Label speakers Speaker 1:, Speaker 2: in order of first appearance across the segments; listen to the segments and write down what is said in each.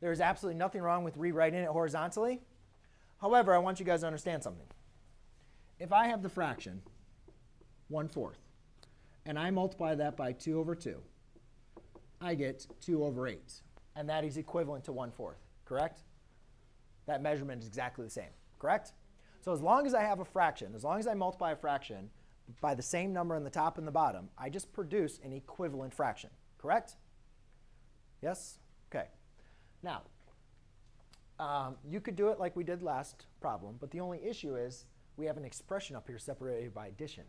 Speaker 1: There's absolutely nothing wrong with rewriting it horizontally. However, I want you guys to understand something. If I have the fraction 1 fourth, and I multiply that by 2 over 2, I get 2 over 8. And that is equivalent to 1 fourth, correct? That measurement is exactly the same, correct? So as long as I have a fraction, as long as I multiply a fraction by the same number in the top and the bottom, I just produce an equivalent fraction, correct? Yes? Now, um, you could do it like we did last problem, but the only issue is we have an expression up here separated by addition.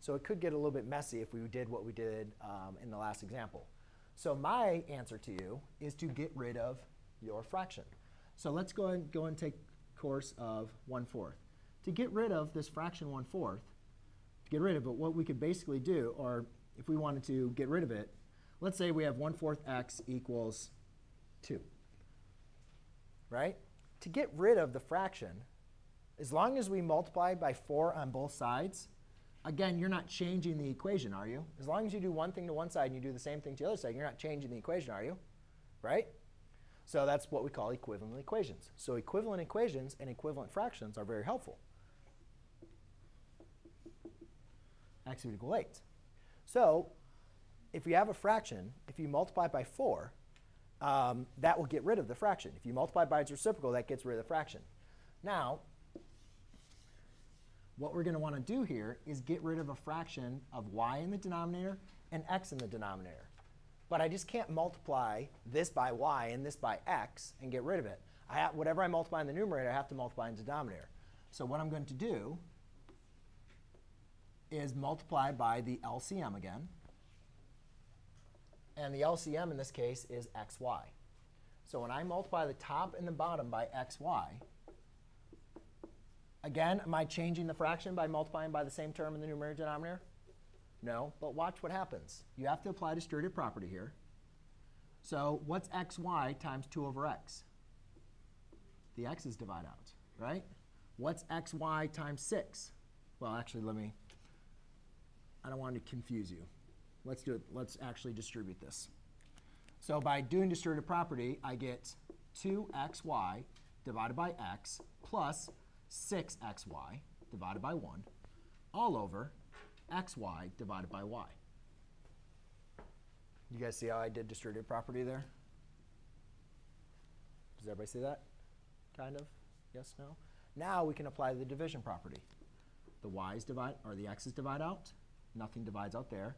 Speaker 1: So it could get a little bit messy if we did what we did um, in the last example. So my answer to you is to get rid of your fraction. So let's go and go and take course of 1 fourth. To get rid of this fraction 1 fourth, to get rid of it, what we could basically do, or if we wanted to get rid of it, let's say we have 1 fourth x equals 2. Right? To get rid of the fraction, as long as we multiply by 4 on both sides, again, you're not changing the equation, are you? As long as you do one thing to one side and you do the same thing to the other side, you're not changing the equation, are you? Right? So that's what we call equivalent equations. So equivalent equations and equivalent fractions are very helpful. x would equal 8. So if you have a fraction, if you multiply by 4, um, that will get rid of the fraction. If you multiply by its reciprocal, that gets rid of the fraction. Now, what we're going to want to do here is get rid of a fraction of y in the denominator and x in the denominator. But I just can't multiply this by y and this by x and get rid of it. I have, whatever I multiply in the numerator, I have to multiply in the denominator. So what I'm going to do is multiply by the LCM again. And the LCM in this case is xy. So when I multiply the top and the bottom by xy, again, am I changing the fraction by multiplying by the same term in the numerator denominator? No, but watch what happens. You have to apply distributive property here. So what's xy times 2 over x? The x's divide out, right? What's xy times 6? Well, actually, let me, I don't want to confuse you. Let's do it. Let's actually distribute this. So by doing distributive property, I get 2xy divided by x plus 6xy divided by 1 all over xy divided by y. You guys see how I did distributive property there? Does everybody see that? Kind of? Yes, no? Now we can apply the division property. The y's divide, or the x's divide out. Nothing divides out there.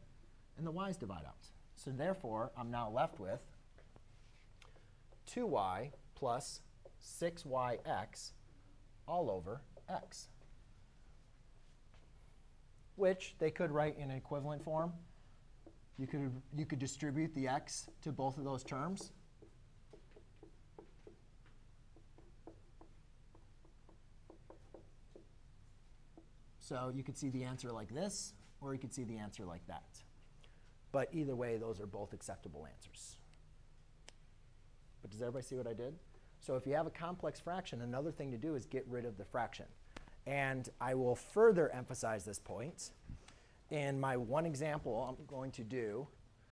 Speaker 1: And the y's divide out. So therefore, I'm now left with 2y plus 6yx all over x which they could write in an equivalent form. You could, you could distribute the x to both of those terms. So you could see the answer like this, or you could see the answer like that. But either way, those are both acceptable answers. But does everybody see what I did? So if you have a complex fraction, another thing to do is get rid of the fraction. And I will further emphasize this point. In my one example I'm going to do